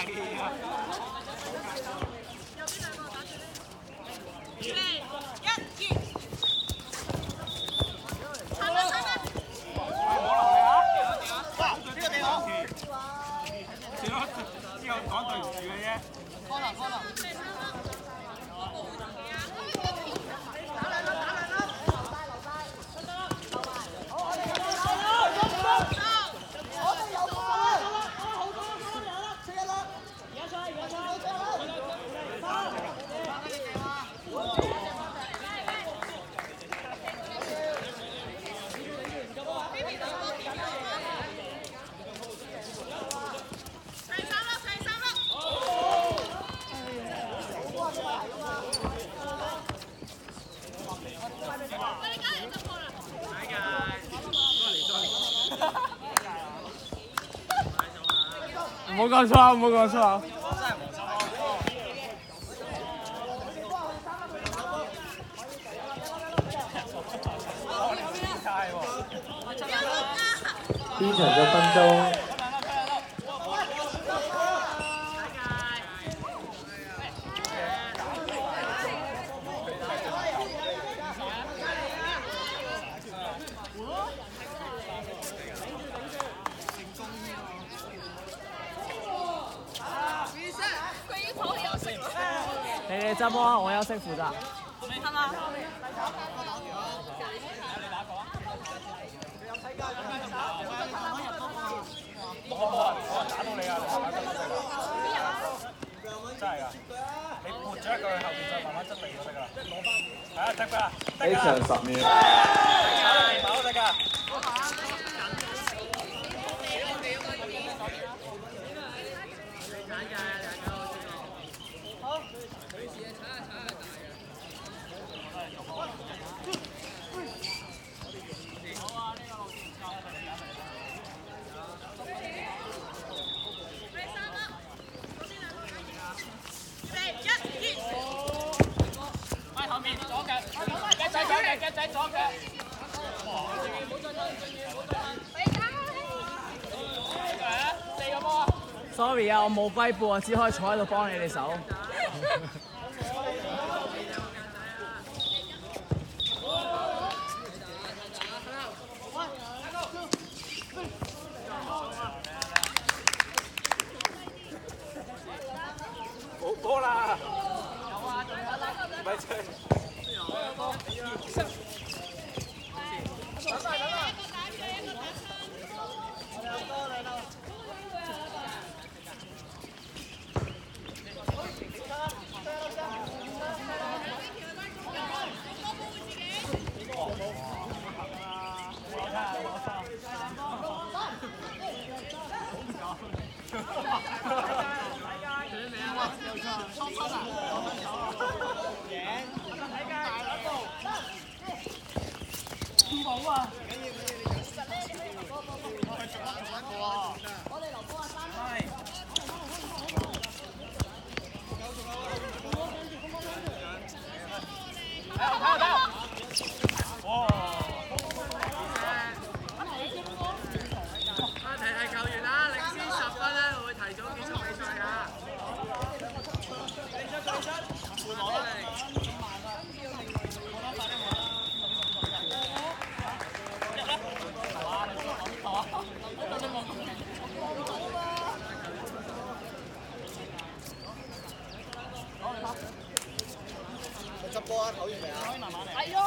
做緊 corner 嘅嘢啊！少咗之後講對唔住嘅啫。唔好講錯，唔好講錯。呢場一分鐘，執波啊，我休息負責。真係㗎，你撥咗一個去後邊，再慢慢執地就得㗎啦。攞翻，係啊，得㗎，得呢㗎。場十秒，跑都得㗎。喂，後 Sorry 啊，我冇揮波，我只可以坐喺度幫你哋手。ハハハハ!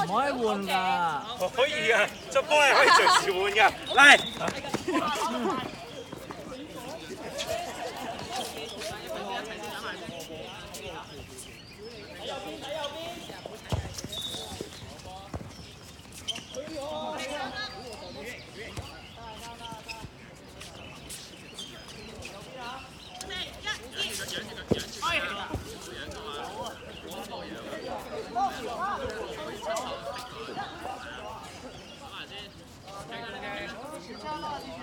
唔可以換㗎。可以啊，執波係可以隨時換㗎。嚟。ভালো আছি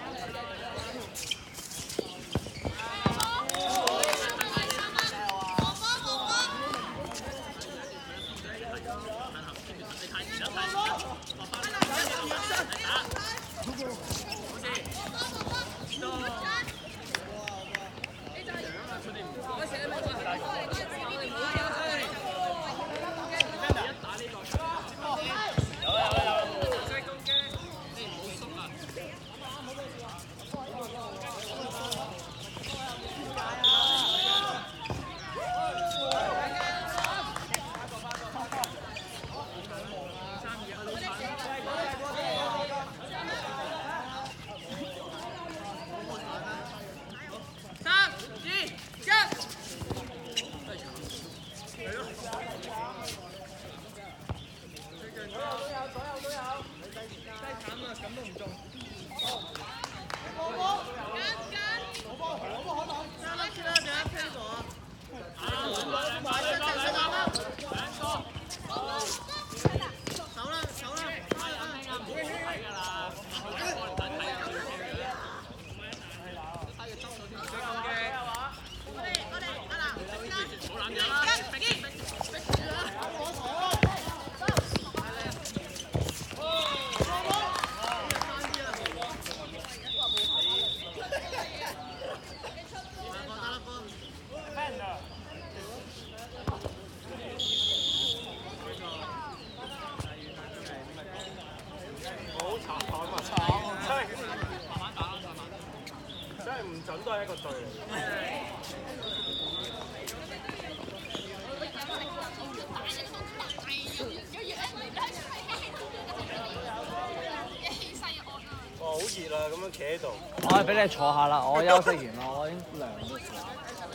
熱啊！咁樣企喺度，我係俾你坐下啦，我休息完啦，我已經涼咗。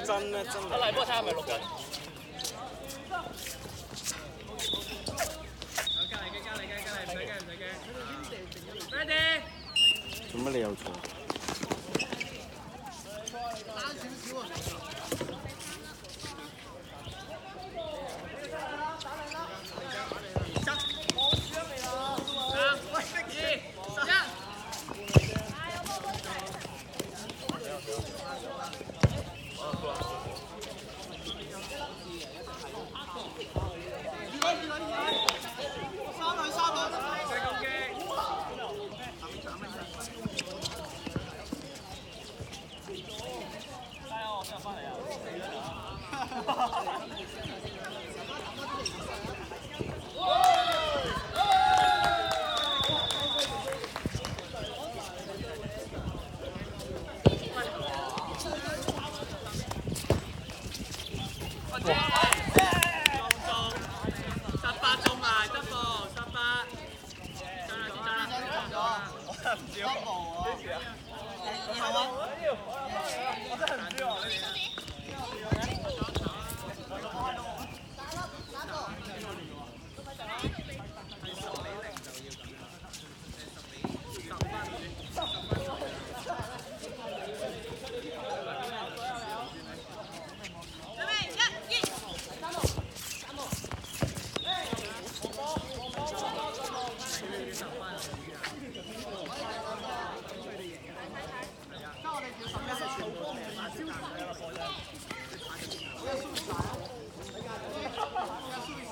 真咩真？阿黎，幫我睇下係咪錄緊？做乜你又坐？